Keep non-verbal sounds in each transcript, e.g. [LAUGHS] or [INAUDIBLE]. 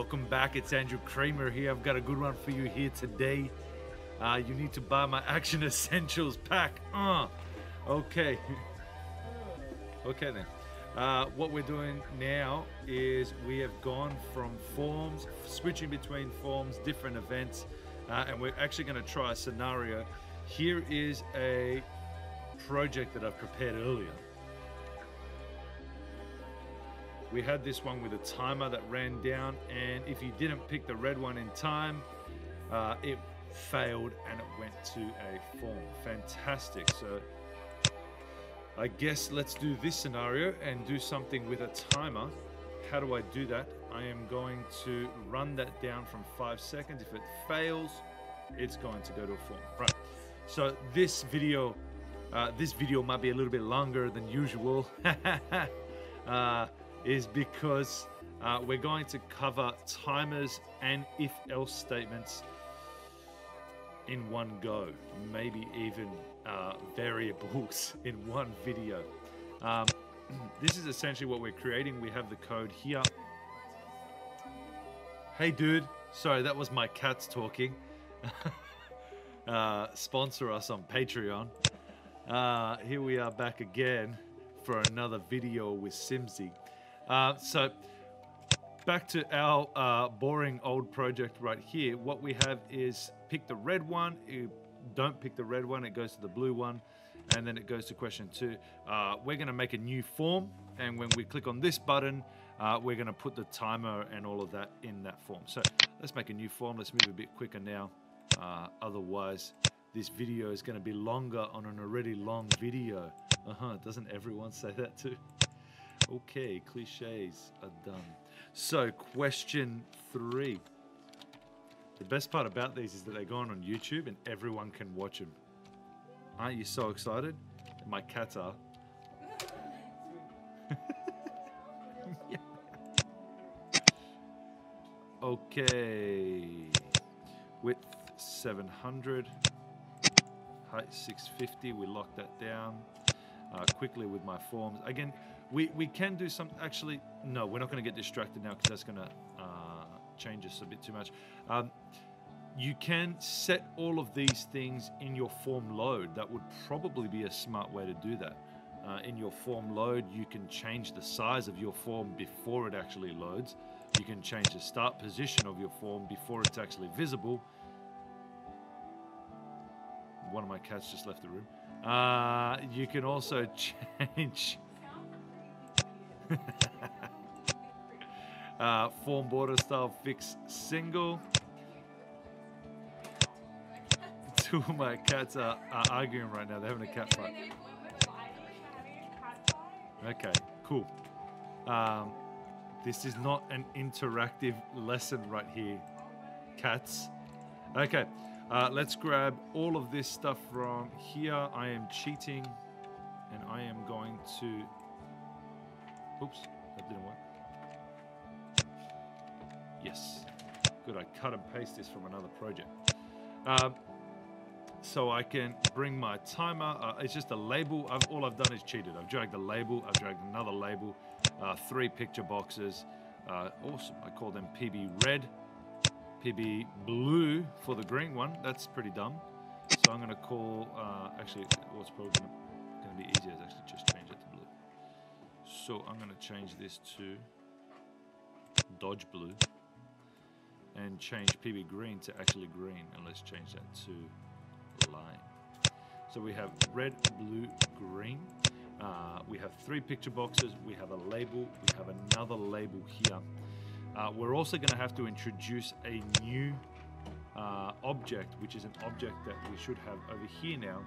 welcome back. It's Andrew Kramer here. I've got a good one for you here today. Uh, you need to buy my Action [LAUGHS] Essentials pack. Uh, okay. [LAUGHS] okay then. Uh, what we're doing now is we have gone from forms, switching between forms, different events, uh, and we're actually going to try a scenario. Here is a project that I've prepared earlier. We had this one with a timer that ran down, and if you didn't pick the red one in time, uh, it failed and it went to a form. Fantastic. So I guess let's do this scenario and do something with a timer. How do I do that? I am going to run that down from five seconds. If it fails, it's going to go to a form. Right. So this video, uh, this video might be a little bit longer than usual. [LAUGHS] uh, is because uh, we're going to cover timers and if else statements in one go, maybe even uh, variables [LAUGHS] in one video. Um, [CLEARS THROAT] this is essentially what we're creating. We have the code here. Hey, dude. Sorry, that was my cats talking. [LAUGHS] uh, sponsor us on Patreon. Uh, here we are back again for another video with Simsy. Uh, so back to our uh, boring old project right here. What we have is pick the red one. You don't pick the red one, it goes to the blue one. And then it goes to question two. Uh, we're going to make a new form. And when we click on this button, uh, we're going to put the timer and all of that in that form. So let's make a new form. Let's move a bit quicker now. Uh, otherwise, this video is going to be longer on an already long video. Uh-huh, doesn't everyone say that too? Okay, cliches are done. So, question three. The best part about these is that they go on on YouTube and everyone can watch them. Aren't you so excited? My cats are. [LAUGHS] Okay. Width 700. Height 650. We lock that down uh, quickly with my forms. Again, we, we can do some, actually, no, we're not going to get distracted now because that's going to uh, change us a bit too much. Um, you can set all of these things in your form load. That would probably be a smart way to do that. Uh, in your form load, you can change the size of your form before it actually loads. You can change the start position of your form before it's actually visible. One of my cats just left the room. Uh, you can also [LAUGHS] change [LAUGHS] uh, form border style fix single. [LAUGHS] Two of my cats are, are arguing right now. They're having a cat fight. Okay, cool. Um, this is not an interactive lesson right here, cats. Okay, uh, let's grab all of this stuff from here. I am cheating and I am going to Oops, that didn't work. Yes. Good, I cut and paste this from another project. Um, so I can bring my timer. Uh, it's just a label. I've, all I've done is cheated. I've dragged a label. I've dragged another label. Uh, three picture boxes. Uh, awesome. I call them PB red, PB blue for the green one. That's pretty dumb. So I'm going to call, uh, actually, what's probably going to be easier is actually just change so I'm going to change this to Dodge Blue and change PB Green to actually green and let's change that to lime. So we have red, blue, green. Uh, we have three picture boxes. We have a label. We have another label here. Uh, we're also going to have to introduce a new uh, object, which is an object that we should have over here now,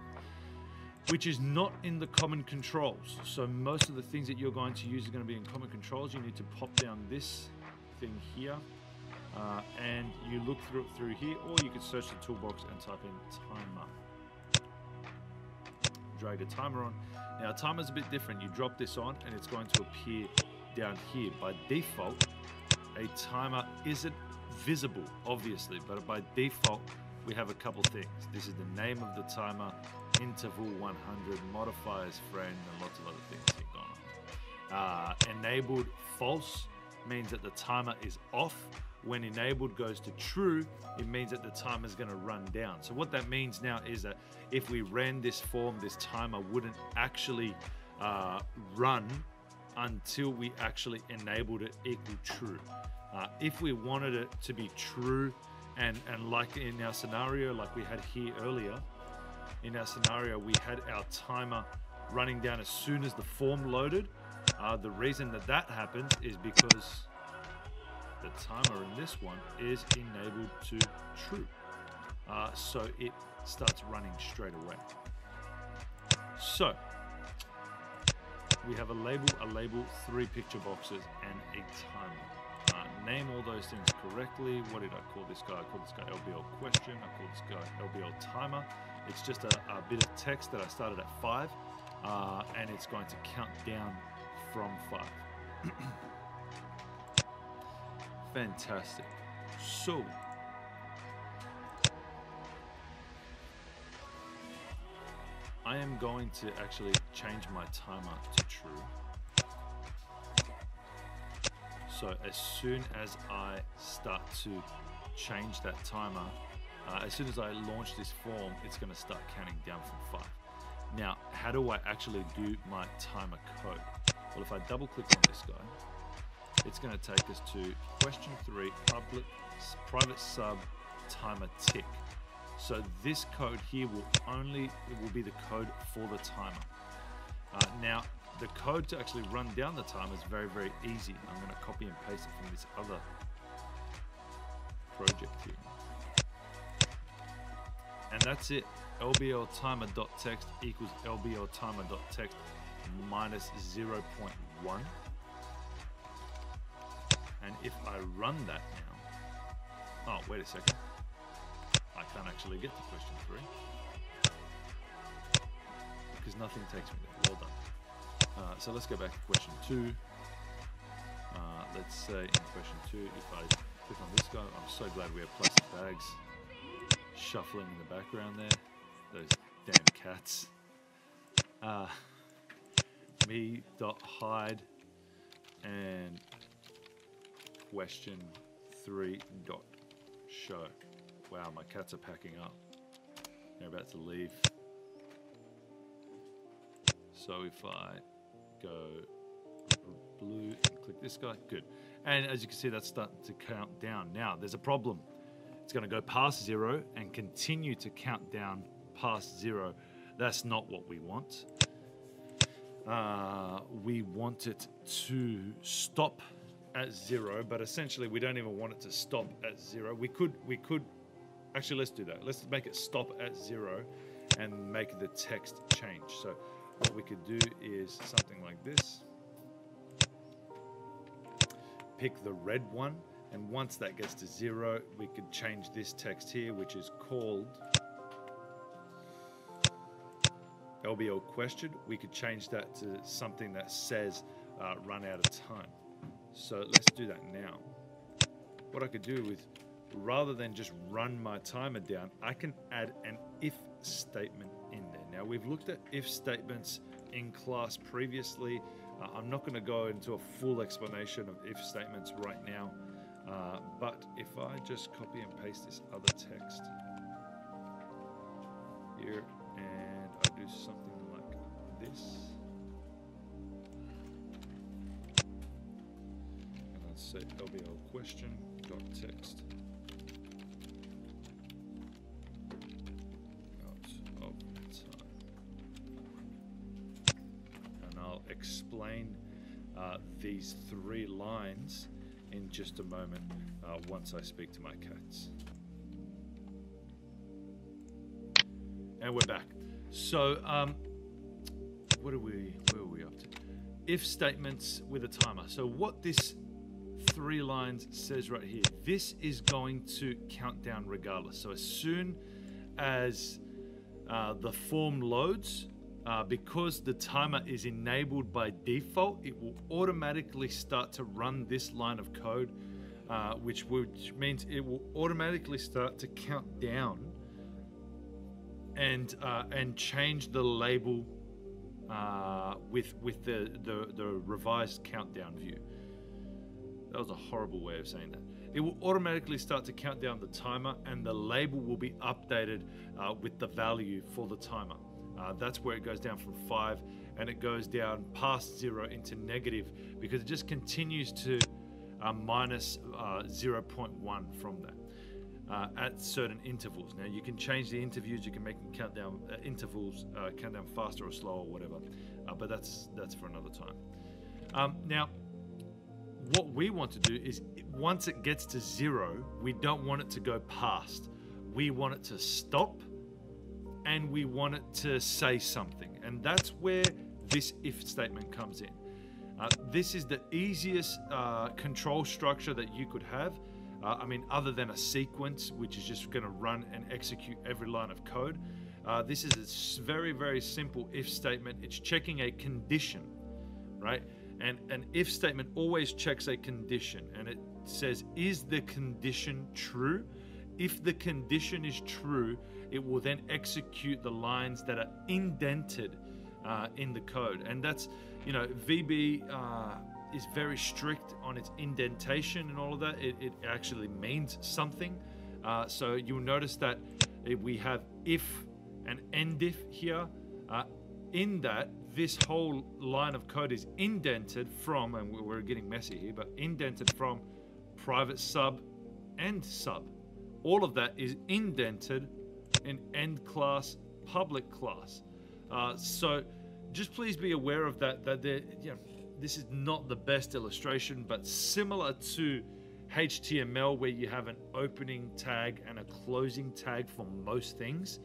which is not in the common controls. So most of the things that you're going to use are going to be in common controls. You need to pop down this thing here uh, and you look through it through here or you could search the toolbox and type in timer. Drag a timer on. Now a timer's a bit different. You drop this on and it's going to appear down here. By default, a timer isn't visible, obviously, but by default, we have a couple things. This is the name of the timer, interval 100, modifiers friend, and lots of other things going on. Uh, enabled false means that the timer is off. When enabled goes to true, it means that the timer is going to run down. So what that means now is that if we ran this form, this timer wouldn't actually uh, run until we actually enabled it equal true. Uh, if we wanted it to be true, and, and like in our scenario, like we had here earlier, in our scenario, we had our timer running down as soon as the form loaded. Uh, the reason that that happens is because the timer in this one is enabled to true. Uh, so it starts running straight away. So we have a label, a label, three picture boxes, and a timer. Uh, name all those things correctly. What did I call this guy? I called this guy LBL question. I called this guy LBL timer. It's just a, a bit of text that I started at five, uh, and it's going to count down from five. [CLEARS THROAT] Fantastic. So, I am going to actually change my timer to true. So as soon as I start to change that timer, uh, as soon as I launch this form, it's going to start counting down from five. Now, how do I actually do my timer code? Well, if I double click on this guy, it's going to take us to question three, public, private sub timer tick. So this code here will only, it will be the code for the timer. Uh, now, the code to actually run down the timer is very, very easy. I'm going to copy and paste it from this other project here. And that's it. LBL timer.text equals LBL timer.text minus 0.1. And if I run that now, oh, wait a second. I can't actually get to question three because nothing takes me there. Well done. Uh, so let's go back to question two. Uh, let's say in question two, if I click on this guy, I'm so glad we have plastic bags shuffling in the background there. Those damn cats. Uh, me dot hide and question three dot show. Wow, my cats are packing up. They're about to leave. So if I go blue and click this guy, good. And as you can see, that's starting to count down. Now, there's a problem. It's going to go past zero and continue to count down past zero. That's not what we want. Uh, we want it to stop at zero, but essentially we don't even want it to stop at zero. We could, we could, actually let's do that. Let's make it stop at zero and make the text change. So what we could do is something like this. Pick the red one and once that gets to zero, we could change this text here, which is called LBL question. We could change that to something that says uh, run out of time. So let's do that now. What I could do with, rather than just run my timer down, I can add an if statement in there. Now we've looked at if statements in class previously. Uh, I'm not going to go into a full explanation of if statements right now. Uh, but if I just copy and paste this other text here and I do something like this, and I say LBL question dot text. And I'll explain uh, these three lines in just a moment uh, once I speak to my cats. And we're back. So, um, what are we? Where are we up to? If statements with a timer. So, what this three lines says right here, this is going to count down regardless. So, as soon as uh, the form loads, uh, because the timer is enabled by default, it will automatically start to run this line of code, uh, which, which means it will automatically start to count down and uh, and change the label uh, with with the, the, the revised countdown view. That was a horrible way of saying that. It will automatically start to count down the timer, and the label will be updated uh, with the value for the timer. Uh, that's where it goes down from five, and it goes down past zero into negative because it just continues to uh, minus, uh, 0.1 from that. Uh, at certain intervals. Now you can change the interviews. You can make them count down uh, intervals, uh, count down faster or slower, or whatever. Uh, but that's that's for another time. Um, now, what we want to do is once it gets to zero, we don't want it to go past. We want it to stop, and we want it to say something. And that's where this if statement comes in. Uh, this is the easiest uh, control structure that you could have uh, I mean, other than a sequence, which is just going to run and execute every line of code, uh, this is a very, very simple if statement. It's checking a condition, right? And an if statement always checks a condition and it says, is the condition true? If the condition is true, it will then execute the lines that are indented uh, in the code. And that's, you know, VB uh, is very strict on its indentation and all of that. It, it actually means something. Uh, so you'll notice that we have if and end if here. Uh, in that, this whole line of code is indented from, and we're getting messy here, but indented from private sub and sub. All of that is indented in end class, public class. Uh, so just please be aware of that. That there, you know, this is not the best illustration, but similar to HTML, where you have an opening tag and a closing tag for most things.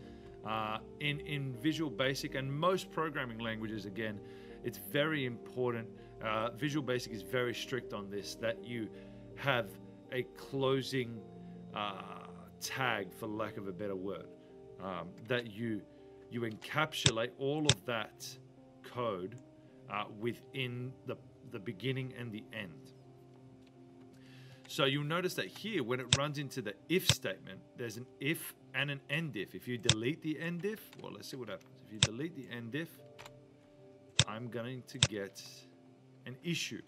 Uh, in, in Visual Basic and most programming languages, again, it's very important. Uh, Visual Basic is very strict on this that you have a closing uh, tag, for lack of a better word, um, that you you encapsulate all of that code uh, within the, the beginning and the end. So you'll notice that here, when it runs into the if statement, there's an if and an end if. If you delete the end if, well, let's see what happens. If you delete the end if, I'm going to get an issue.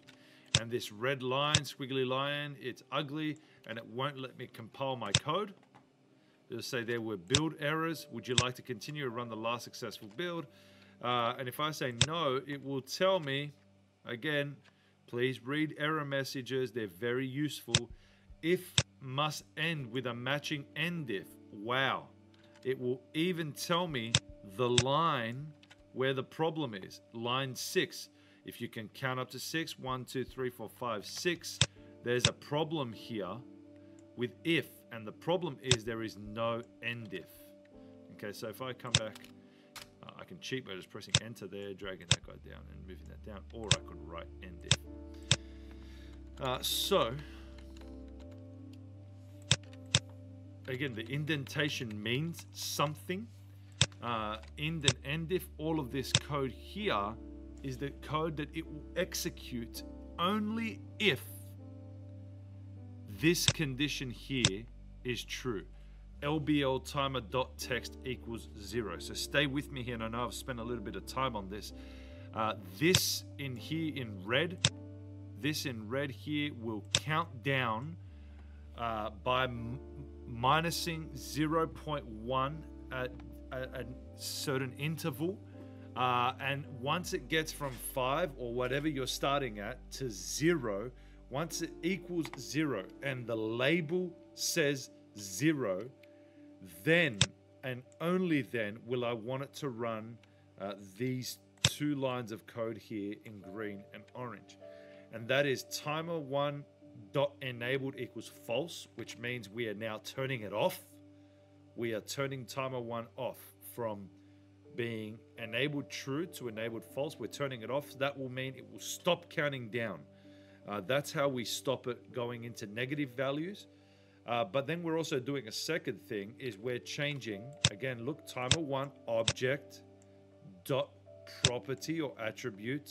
And this red line, squiggly line, it's ugly and it won't let me compile my code. It'll say there were build errors. Would you like to continue to run the last successful build? Uh, and if I say no, it will tell me, again, please read error messages. They're very useful. If must end with a matching end if. Wow. It will even tell me the line where the problem is. Line six. If you can count up to six, one, two, three, four, five, six, there's a problem here with if. And the problem is there is no end if. Okay, so if I come back I can cheat by just pressing enter there, dragging that guy down and moving that down, or I could write end if. Uh, so, again, the indentation means something. Uh, end and end if, all of this code here is the code that it will execute only if this condition here is true lbl timer dot text equals zero. So stay with me here, and I know I've spent a little bit of time on this. Uh, this in here in red, this in red here will count down uh, by minusing 0.1 at a, a certain interval. Uh, and once it gets from five or whatever you're starting at to zero, once it equals zero and the label says zero, then and only then will I want it to run uh, these two lines of code here in green and orange. And that is timer one dot enabled equals false, which means we are now turning it off. We are turning timer one off from being enabled true to enabled false. We're turning it off. That will mean it will stop counting down. Uh, that's how we stop it going into negative values. Uh, but then we're also doing a second thing is we're changing, again, look, timer one, object dot property or attribute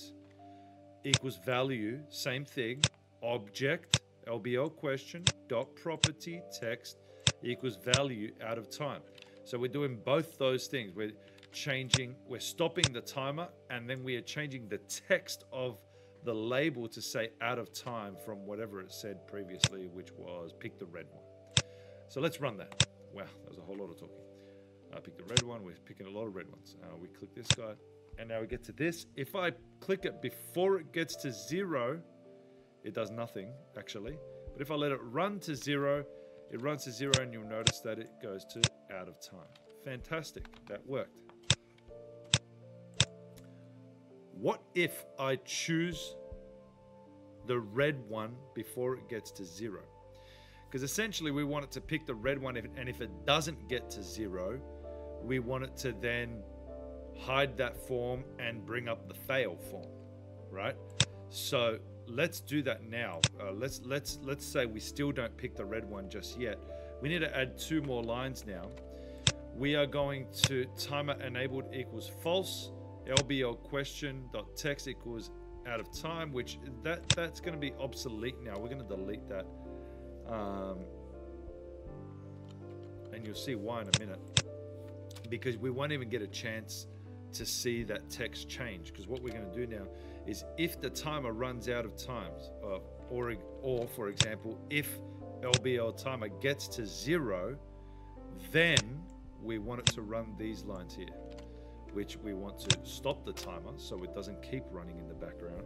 equals value, same thing, object, LBL question, dot property text equals value out of time. So we're doing both those things. We're changing, we're stopping the timer, and then we are changing the text of the label to say out of time from whatever it said previously, which was pick the red one. So let's run that. Wow, that was a whole lot of talking. I picked the red one. We're picking a lot of red ones. Uh, we click this guy, and now we get to this. If I click it before it gets to zero, it does nothing actually. But if I let it run to zero, it runs to zero, and you'll notice that it goes to out of time. Fantastic, that worked. What if I choose the red one before it gets to zero? Because essentially we want it to pick the red one, and if it doesn't get to zero, we want it to then hide that form and bring up the fail form, right? So let's do that now. Uh, let's let's let's say we still don't pick the red one just yet. We need to add two more lines now. We are going to timer enabled equals false LBL question dot text equals out of time, which that that's going to be obsolete now. We're going to delete that, um, and you'll see why in a minute. Because we won't even get a chance to see that text change. Because what we're going to do now is if the timer runs out of times, uh, or or for example, if LBL timer gets to zero, then we want it to run these lines here which we want to stop the timer so it doesn't keep running in the background.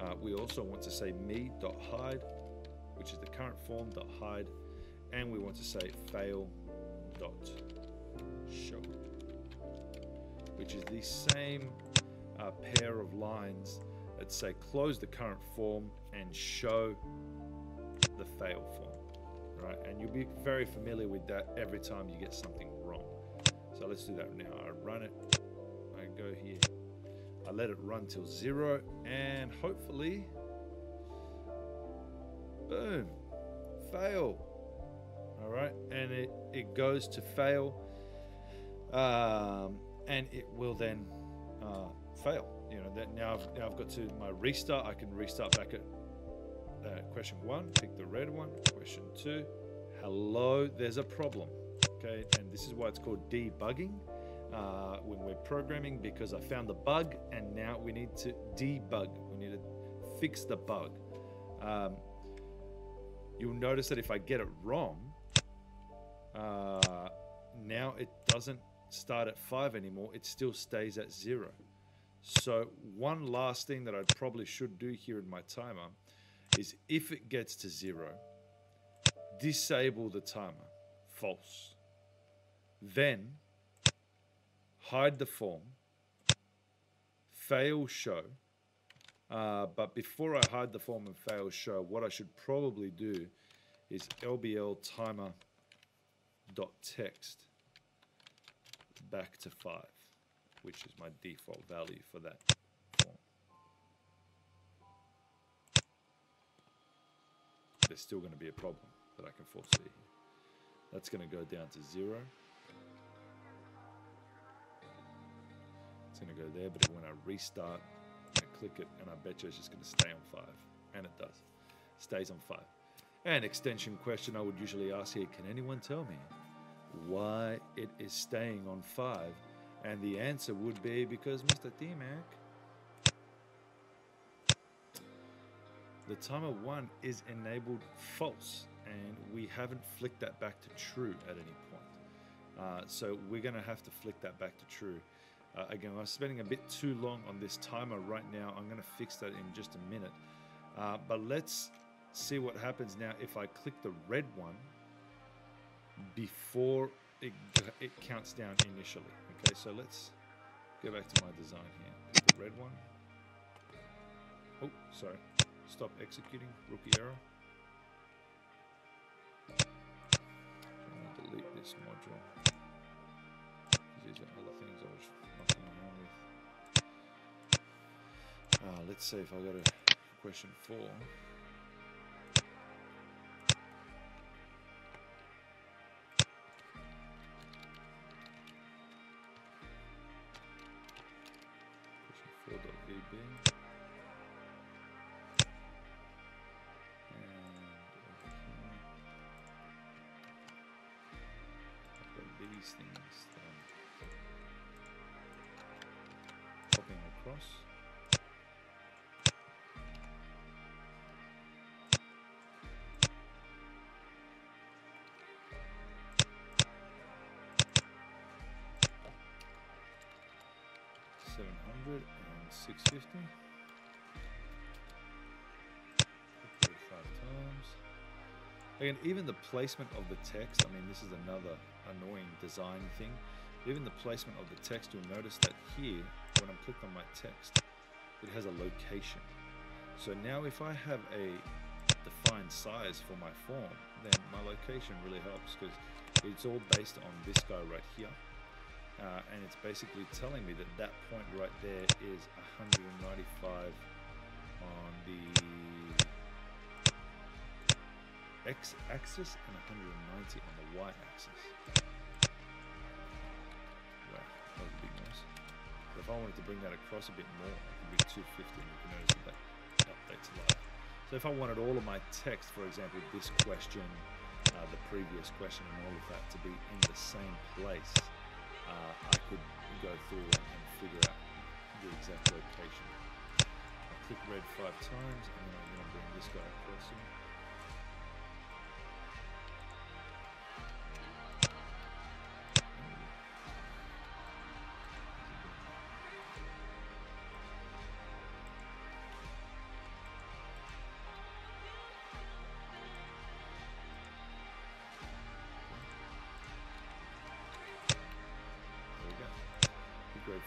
Uh, we also want to say me.hide, which is the current form .hide, and we want to say fail dot show, which is the same uh, pair of lines that say close the current form and show the fail form, right? And you'll be very familiar with that every time you get something wrong. So let's do that now. I run it go here. I let it run till zero and hopefully, boom, fail. All right, and it, it goes to fail um, and it will then uh, fail. You know, that now I've, now I've got to my restart. I can restart back at uh, question one, pick the red one, question two. Hello, there's a problem. Okay, and this is why it's called debugging uh, when we're programming because I found the bug and now we need to debug. We need to fix the bug. Um, you'll notice that if I get it wrong, uh, now it doesn't start at five anymore. It still stays at zero. So one last thing that I probably should do here in my timer is if it gets to zero, disable the timer, false. Then hide the form, fail show. Uh, but before I hide the form and fail show, what I should probably do is lbl timer dot text back to five, which is my default value for that. There's still going to be a problem that I can foresee. That's going to go down to zero. It's going to go there, but when I restart, I click it, and I bet you it's just going to stay on five. And it does. Stays on five. An extension question I would usually ask here, can anyone tell me why it is staying on five? And the answer would be because Mr. Simak, the timer one is enabled false and we haven't flicked that back to true at any point. Uh, so we're going to have to flick that back to true. Uh, again, I'm spending a bit too long on this timer right now. I'm going to fix that in just a minute. Uh, but let's see what happens now if I click the red one before it, it counts down initially. Okay, so let's go back to my design here. The red one. Oh, sorry. Stop executing. Rookie error. delete this module. These are other things I was uh, let's see if I got a question four. These things popping across. 700 and 650. Five times. Again, even the placement of the text, I mean, this is another annoying design thing. Even the placement of the text, you'll notice that here, when I'm clicked on my text, it has a location. So now if I have a defined size for my form, then my location really helps because it's all based on this guy right here. Uh, and it's basically telling me that that point right there is 195 on the x-axis and 190 on the y-axis. Wow, that was a big noise. So if I wanted to bring that across a bit more, I can be 250 and you can notice that that updates live. So if I wanted all of my text, for example, this question, uh, the previous question and all of that to be in the same place, uh, I could go through and, figure out the exact location. I click red five times and then I'm going to bring this guy across here.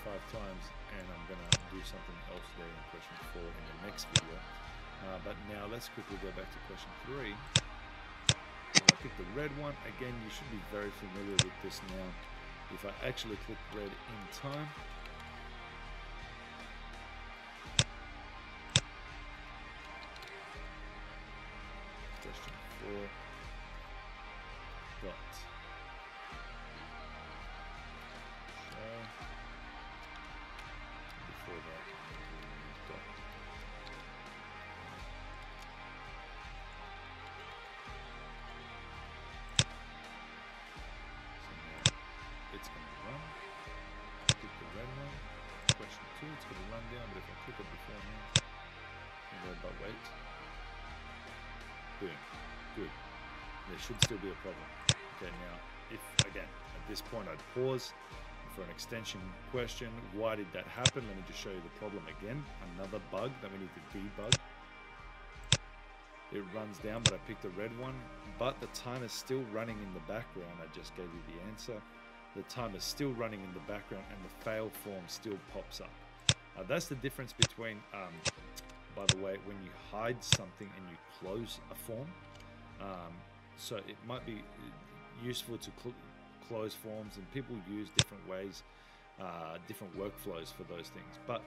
Five times and I'm going to do something else there in question four in the next video. Uh, but now let's quickly go back to question three. I pick the red one. Again, you should be very familiar with this now. If I actually click red in time, question four dot down, but if I click it beforehand, and but wait, boom, good. There should still be a problem. Okay, now, if, again, at this point I'd pause for an extension question, why did that happen? Let me just show you the problem again. Another bug that we need to debug. It runs down, but I picked the red one, but the time is still running in the background. I just gave you the answer. The time is still running in the background and the fail form still pops up. Uh, that's the difference between, um, by the way, when you hide something and you close a form. Um, so it might be useful to cl close forms, and people use different ways, uh, different workflows for those things. But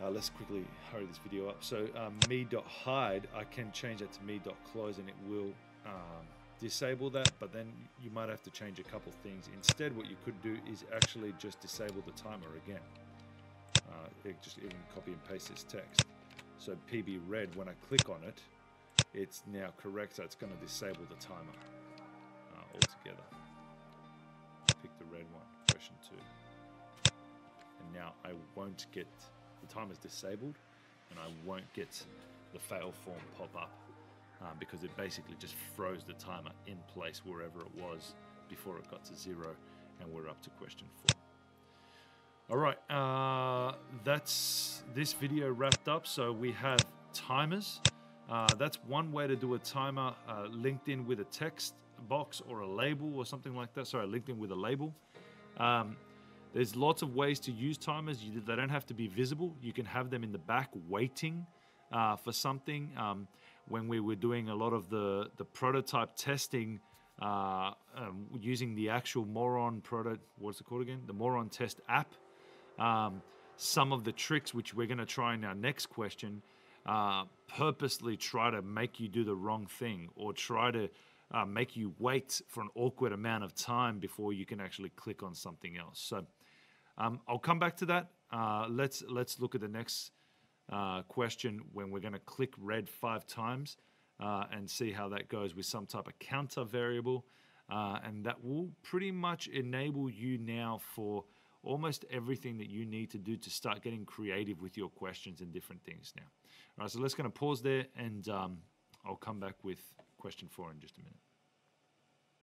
uh, let's quickly hurry this video up. So um, me.hide, I can change that to me.close, and it will um, disable that. But then you might have to change a couple things. Instead, what you could do is actually just disable the timer again uh, just even copy and paste this text. So PB red, when I click on it, it's now correct, so it's going to disable the timer uh, altogether. Pick the red one, question two. And now I won't get, the timer's disabled, and I won't get the fail form pop up uh, because it basically just froze the timer in place wherever it was before it got to zero, and we're up to question four. All right, uh, that's this video wrapped up. So we have timers. Uh, that's one way to do a timer uh, linked in with a text box or a label or something like that. Sorry, linked in with a label. Um, there's lots of ways to use timers. You, they don't have to be visible. You can have them in the back waiting uh, for something. Um, when we were doing a lot of the, the prototype testing, uh, um, using the actual Moron product, what's it called again? The Moron test app um, some of the tricks which we're going to try in our next question uh, purposely try to make you do the wrong thing or try to uh, make you wait for an awkward amount of time before you can actually click on something else. So um, I'll come back to that. Uh, let's let's look at the next uh, question when we're going to click red five times uh, and see how that goes with some type of counter variable. Uh, and that will pretty much enable you now for almost everything that you need to do to start getting creative with your questions and different things now. All right, so let's going to pause there and um, I'll come back with question four in just a minute.